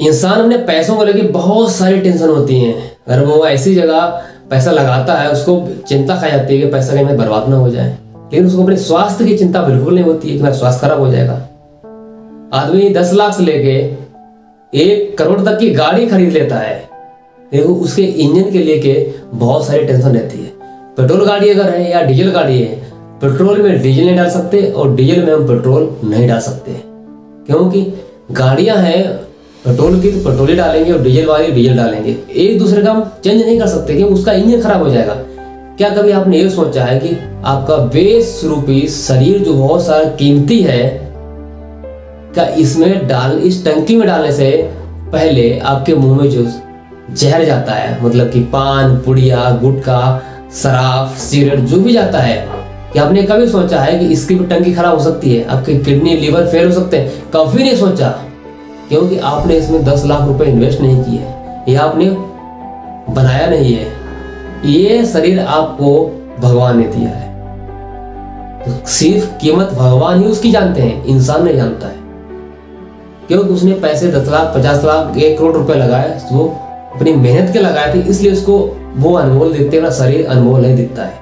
इंसान अपने पैसों को लेकर बहुत सारी टेंशन होती हैं। अगर वो ऐसी जगह पैसा लगाता है, उसको चिंता खा जाती है कि पैसा कहीं बर्बाद ना हो जाए। लेकिन उसको अपने स्वास्थ्य की चिंता बिल्कुल नहीं होती है कि मेरा स्वास्थ्य खराब हो जाएगा। आदमी दस लाख से लेके एक करोड़ तक की गाड़ी खरीद लेता है, लेकिन उसके इंजन के लिए के बहुत सारी टेंशन रहती है। पेट्रोल गाड़ी अगर है या डीजल गाड़ी है, पेट्रोल में डीजल नहीं डाल सकते और डीजल में हम पेट्रोल नहीं डाल सकते। क्योंकि गाड़ियाँ हैं पेट्रोल की तो पेट्रोल ही डालेंगे और डीजल वाली डीजल डालेंगे। एक दूसरे का हम चेंज नहीं कर सकते क्योंकि उसका इंजन खराब हो जाएगा। क्या कभी आपने ये सोचा है कि आपका बेस रूपी शरीर जो बहुत सारा कीमती है क्या इसमें डाल, इस टंकी में डालने से पहले आपके मुँह में जो जहर जाता है मतलब कि पान, पुड़िया, गुटखा, शराब, सिगरेट, जो भी जाता है, कि आपने कभी सोचा है कि इसकी भी टंकी खराब हो सकती है? आपकी किडनी, लीवर फेल हो सकते हैं। कभी नहीं सोचा। क्योंकि आपने इसमें दस लाख रुपए इन्वेस्ट नहीं किए। ये आपने बनाया नहीं है। ये शरीर आपको भगवान ने दिया है। तो सिर्फ़ कीमत भगवान ही उसकी जानते हैं, इंसान नहीं जानता है। क्योंकि उसने पैसे दस लाख, पचास लाख, एक करोड़ रुपए लगाए तो वो अपनी मेहनत के लगाए थे, इसलिए उसको वो अनमोल दिखते हैं शरीर अनमोल नहीं दिखता है।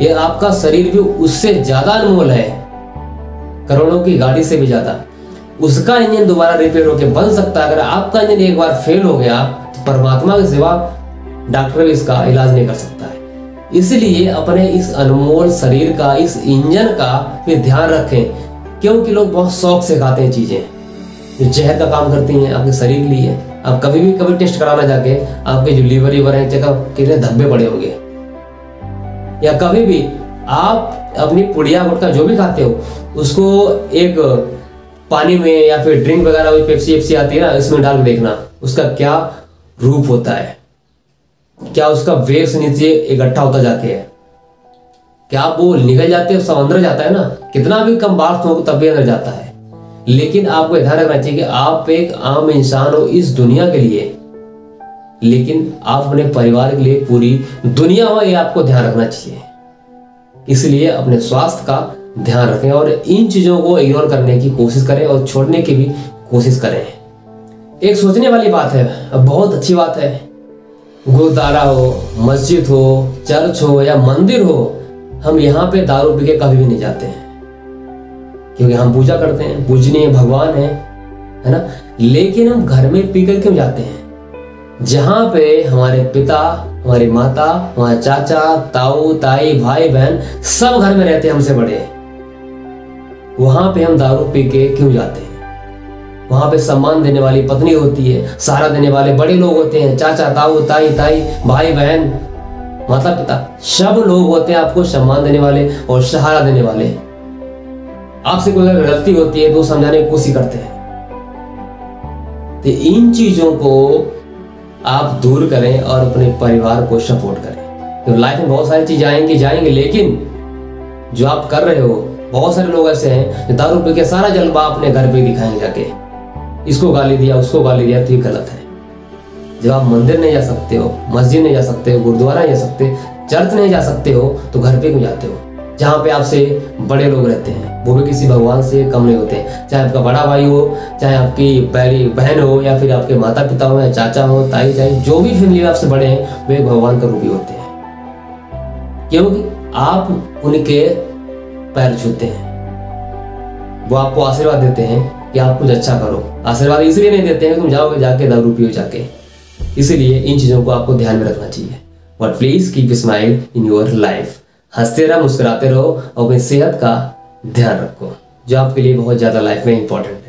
ये आपका शरीर भी उससे ज़्यादा अनमोल है, करोड़ों की गाड़ी से भी ज़्यादा। उसका इंजन दोबारा रिपेयर होकर बन सकता है। अगर आपका इंजन एक बार फेल हो गया तो परमात्मा के सिवा डॉक्टर भी इसका इलाज नहीं कर सकता है। इसलिए अपने इस अनमोल शरीर का, इस इंजन का भी ध्यान रखें, क्योंकि लोग बहुत शौक से खाते हैं चीज़ें। जो जहर का काम करती हैं आपके शरीर के लिए। आप कभी भी, कभी टेस्ट कराना जाके आपके जो लीवर लीवर है जगह कितने धब्बे पड़े होंगे। या कभी भी आप अपनी पुड़िया गुटका जो भी खाते हो, उसको एक पानी में या फिर ड्रिंक वगैरह पेप्सी एप्सी आती है ना, इसमें डाल के देखना, उसका क्या रूप होता है? क्या उसका वेव्स नीचे इकट्ठा होता जाते हैं? क्या वो निकल जाते हैं सब अंदर जाता है ना? कितना भी कम बार हो, तब भी अंदर जाता है। लेकिन आपको ध्यान रखना चाहिए कि आप एक आम इंसान हो इस दुनिया के लिए। लेकिन आप अपने परिवार के लिए पूरी दुनिया हो, ये आपको ध्यान रखना चाहिए। इसलिए अपने स्वास्थ्य का ध्यान रखें और इन चीज़ों को इग्नोर करने की कोशिश करें और छोड़ने की भी कोशिश करें। एक सोचने वाली बात है बहुत अच्छी बात है। गुरुद्वारा हो, मस्जिद हो, चर्च हो या मंदिर हो, हम यहाँ पे दारू पी के कभी भी नहीं जाते हैं। क्योंकि हम पूजा करते हैं, पूजनीय भगवान है है ना? लेकिन हम घर में पीकर क्यों जाते हैं? जहाँ पे हमारे पिता, हमारी माता, हमारे चाचा, ताऊ, ताई, भाई, बहन सब घर में रहते हैं हमसे बड़े। वहाँ पे हम दारू पी के क्यों जाते हैं? वहाँ पे सम्मान देने वाली पत्नी होती है, सहारा देने वाले बड़े लोग होते हैं, चाचा, ताऊ, ताई ताई, भाई, बहन, माता, पिता, सब लोग होते हैं आपको सम्मान देने वाले और सहारा देने वाले। आपसे कोई अगर गलती होती है तो समझाने की कोशिश करते हैं। तो इन चीज़ों को आप दूर करें और अपने परिवार को सपोर्ट करें। तो लाइफ में बहुत सारी चीज़ें आएँगी, जाएँगी, लेकिन जो आप कर रहे हो बहुत सारे लोग ऐसे हैं जो दारू पी के सारा जलवा अपने घर पे दिखाएँगे जाके इसको गाली दिया, उसको गाली दिया तो ये गलत है। जब आप मंदिर नहीं जा सकते हो, मस्जिद नहीं जा सकते हो, गुरुद्वारा नहीं जा सकते, चर्च नहीं जा सकते हो तो घर पे क्यों जाते हो? जहाँ पे आपसे बड़े लोग रहते हैं। वो भी किसी भगवान से कम नहीं होते। चाहे आपका बड़ा भाई हो, चाहे आपकी पहली बहन हो, या फिर आपके माता पिता हो, या चाचा हो, ताई चाहे जो भी फैमिली आपसे बड़े हैं, वे भगवान का रूप होते हैं। क्योंकि आप उनके पैर छूते हैं। वो आपको आशीर्वाद देते हैं कि आप कुछ अच्छा करो। आशीर्वाद इसलिए नहीं देते हैं तुम जाओगे जाके दारू पियो जाके। इसीलिए इन चीज़ों को आपको ध्यान में रखना चाहिए। But please keep smile in your life हँसते रहो, मुस्कुराते रहो और अपनी सेहत का ध्यान रखो, जो आपके लिए बहुत ज़्यादा लाइफ में इंपॉर्टेंट है।